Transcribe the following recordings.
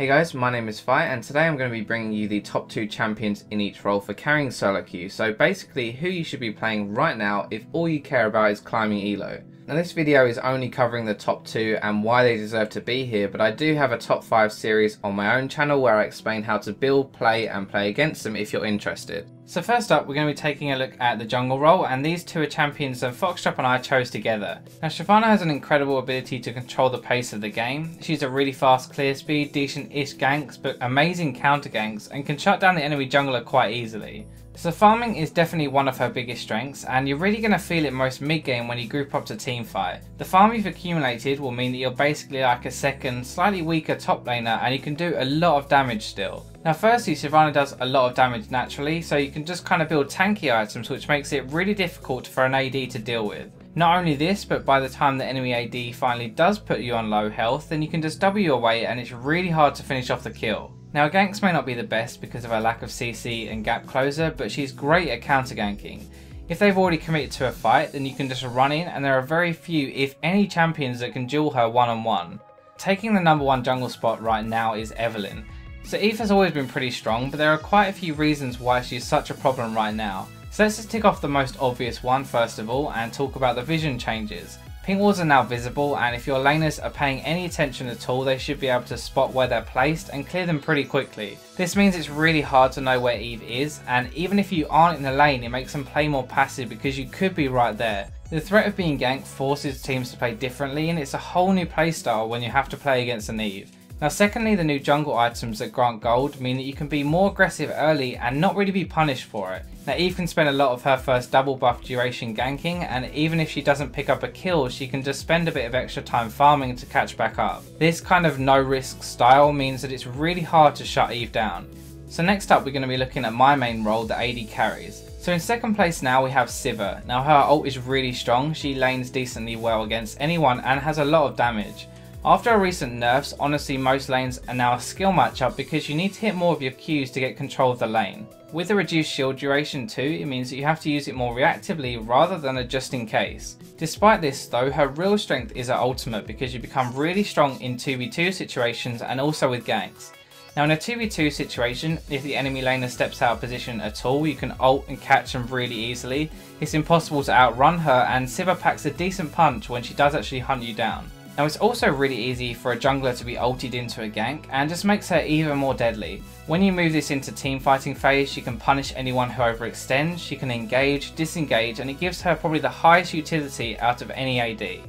Hey guys, my name is Phy and today I'm going to be bringing you the top 2 champions in each role for carrying solo queue. So basically who you should be playing right now if all you care about is climbing elo. Now this video is only covering the top 2 and why they deserve to be here but I do have a top 5 series on my own channel where I explain how to build, play and play against them if you're interested. So first up we're going to be taking a look at the jungle role and these two are champions that Foxdrop and I chose together. Now Shyvana has an incredible ability to control the pace of the game. She's a really fast clear speed, decent-ish ganks but amazing counter ganks and can shut down the enemy jungler quite easily. So farming is definitely one of her biggest strengths and you're really going to feel it most mid game when you group up to team fight. The farm you've accumulated will mean that you're basically like a second, slightly weaker top laner and you can do a lot of damage still. Now firstly Shyvana does a lot of damage naturally so you can just kind of build tanky items which makes it really difficult for an AD to deal with. Not only this, but by the time the enemy AD finally does put you on low health, then you can just W your way and it's really hard to finish off the kill. Now ganks may not be the best because of her lack of CC and gap closer, but she's great at counter ganking. If they've already committed to a fight, then you can just run in and there are very few, if any, champions that can duel her one on one. Taking the number one jungle spot right now is Evelynn. So Eve has always been pretty strong, but there are quite a few reasons why she's such a problem right now. So let's just tick off the most obvious one first of all and talk about the vision changes. Pink wards are now visible and if your laners are paying any attention at all they should be able to spot where they're placed and clear them pretty quickly. This means it's really hard to know where Eve is and even if you aren't in the lane it makes them play more passive because you could be right there. The threat of being ganked forces teams to play differently and it's a whole new playstyle when you have to play against an Eve. Now secondly, the new jungle items that grant gold mean that you can be more aggressive early and not really be punished for it. Now Eve can spend a lot of her first double buff duration ganking and even if she doesn't pick up a kill, she can just spend a bit of extra time farming to catch back up. This kind of no risk style means that it's really hard to shut Eve down. So next up we're going to be looking at my main role, the AD carries. So in second place now we have Sivir. Now her ult is really strong, she lanes decently well against anyone and has a lot of damage. After recent nerfs, honestly most lanes are now a skill matchup because you need to hit more of your Qs to get control of the lane. With the reduced shield duration too, it means that you have to use it more reactively rather than a just in case. Despite this though, her real strength is her ultimate because you become really strong in 2v2 situations and also with ganks. Now in a 2v2 situation, if the enemy laner steps out of position at all, you can ult and catch them really easily. It's impossible to outrun her and Sivir packs a decent punch when she does actually hunt you down. Now it's also really easy for a jungler to be ulted into a gank and just makes her even more deadly. When you move this into team fighting phase, she can punish anyone who overextends, she can engage, disengage and it gives her probably the highest utility out of any AD.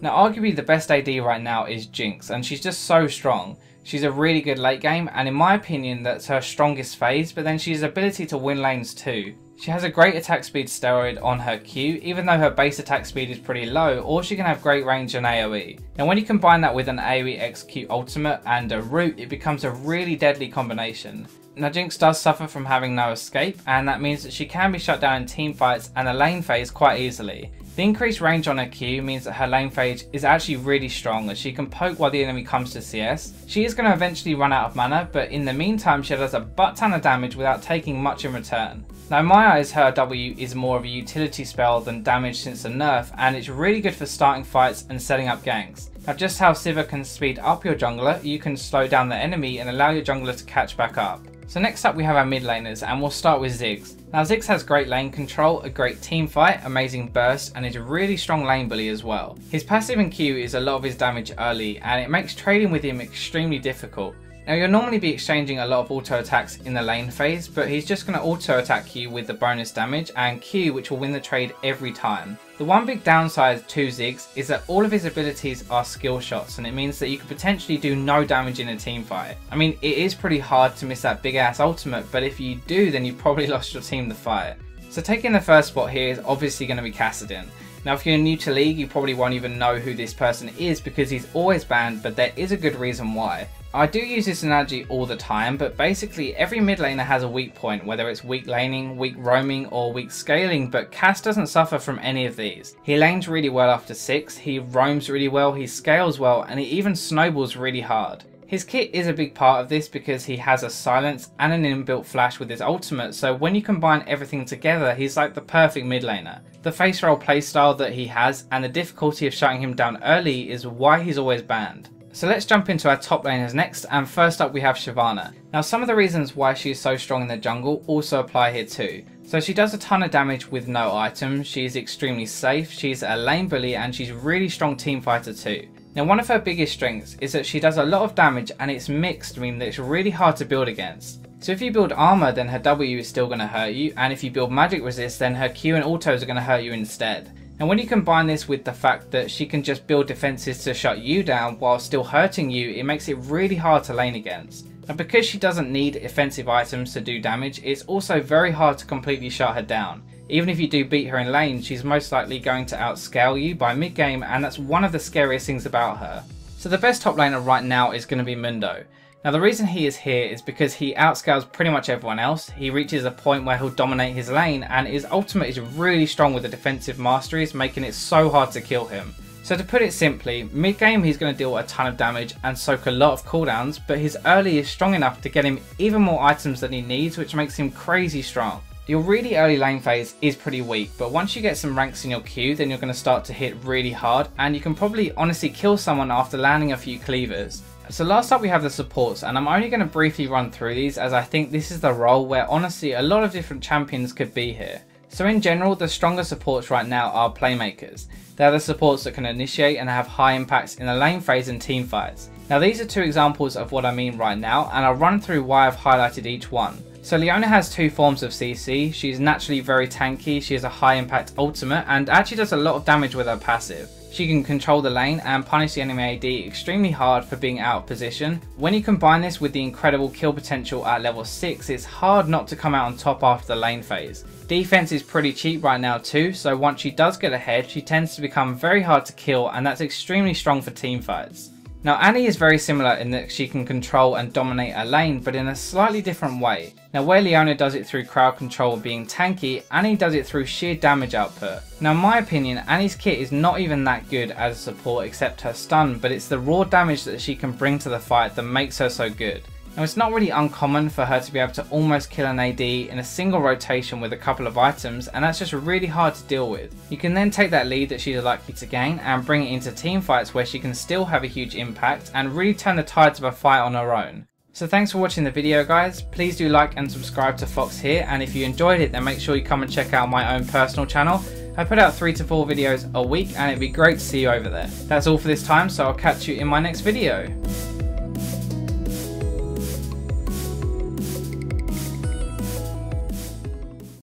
Now arguably the best AD right now is Jinx and she's just so strong. She's a really good late game and in my opinion that's her strongest phase but then she has ability to win lanes too. She has a great attack speed steroid on her Q, even though her base attack speed is pretty low, or she can have great range and AoE. Now when you combine that with an AoE execute ultimate and a root, it becomes a really deadly combination. Now Jinx does suffer from having no escape, and that means that she can be shut down in team fights and a lane phase quite easily. The increased range on her Q means that her lane phase is actually really strong as she can poke while the enemy comes to CS. She is going to eventually run out of mana, but in the meantime she does a butt ton of damage without taking much in return. Now in my eyes her W is more of a utility spell than damage since the nerf and it's really good for starting fights and setting up ganks. Now just how Sivir can speed up your jungler, you can slow down the enemy and allow your jungler to catch back up. So next up we have our mid laners and we'll start with Ziggs. Now Ziggs has great lane control, a great team fight, amazing burst and is a really strong lane bully as well. His passive and Q is a lot of his damage early and it makes trading with him extremely difficult. Now you'll normally be exchanging a lot of auto attacks in the lane phase, but he's just going to auto attack you with the bonus damage and Q which will win the trade every time. The one big downside to Ziggs is that all of his abilities are skill shots and it means that you could potentially do no damage in a team fight. I mean it is pretty hard to miss that big ass ultimate but if you do then you probably lost your team the fight. So taking the first spot here is obviously going to be Kassadin. Now if you're new to League you probably won't even know who this person is because he's always banned but there is a good reason why. I do use this analogy all the time, but basically every mid laner has a weak point, whether it's weak laning, weak roaming, or weak scaling, but Cass doesn't suffer from any of these. He lanes really well after 6, he roams really well, he scales well, and he even snowballs really hard. His kit is a big part of this because he has a silence and an inbuilt flash with his ultimate, so when you combine everything together, he's like the perfect mid laner. The face roll playstyle that he has and the difficulty of shutting him down early is why he's always banned. So let's jump into our top laners next, and first up we have Shyvana. Now some of the reasons why she is so strong in the jungle also apply here too. So she does a ton of damage with no items, she is extremely safe, she's a lane bully and she's really strong team fighter too. Now one of her biggest strengths is that she does a lot of damage and it's mixed meaning that it's really hard to build against. So if you build armor then her W is still going to hurt you and if you build magic resist then her Q and autos are going to hurt you instead. And when you combine this with the fact that she can just build defenses to shut you down while still hurting you, it makes it really hard to lane against. And because she doesn't need offensive items to do damage, it's also very hard to completely shut her down. Even if you do beat her in lane, she's most likely going to outscale you by mid game and that's one of the scariest things about her. So the best top laner right now is going to be Mundo. Now the reason he is here is because he outscales pretty much everyone else, he reaches a point where he'll dominate his lane and his ultimate is really strong with the defensive masteries making it so hard to kill him. So to put it simply, mid game he's going to deal a ton of damage and soak a lot of cooldowns but his early is strong enough to get him even more items than he needs which makes him crazy strong. Your really early lane phase is pretty weak, but once you get some ranks in your Q, then you're going to start to hit really hard, and you can probably honestly kill someone after landing a few cleavers. So last up we have the supports and I'm only going to briefly run through these as I think this is the role where honestly a lot of different champions could be here. So in general the stronger supports right now are playmakers. They're the supports that can initiate and have high impacts in the lane phase and team fights. Now these are two examples of what I mean right now and I'll run through why I've highlighted each one. So Leona has two forms of CC, she's naturally very tanky, she has a high impact ultimate and actually does a lot of damage with her passive. She can control the lane and punish the enemy AD extremely hard for being out of position. When you combine this with the incredible kill potential at level 6, it's hard not to come out on top after the lane phase. Defense is pretty cheap right now too, so once she does get ahead, she tends to become very hard to kill and that's extremely strong for team fights. Now Annie is very similar in that she can control and dominate a lane but in a slightly different way. Now where Leona does it through crowd control being tanky, Annie does it through sheer damage output. Now in my opinion, Annie's kit is not even that good as a support except her stun, but it's the raw damage that she can bring to the fight that makes her so good. Now it's not really uncommon for her to be able to almost kill an AD in a single rotation with a couple of items and that's just really hard to deal with. You can then take that lead that she's likely to gain and bring it into team fights where she can still have a huge impact and really turn the tides of a fight on her own. So thanks for watching the video guys, please do like and subscribe to Fox here and if you enjoyed it then make sure you come and check out my own personal channel. I put out 3 to 4 videos a week and it'd be great to see you over there. That's all for this time so I'll catch you in my next video.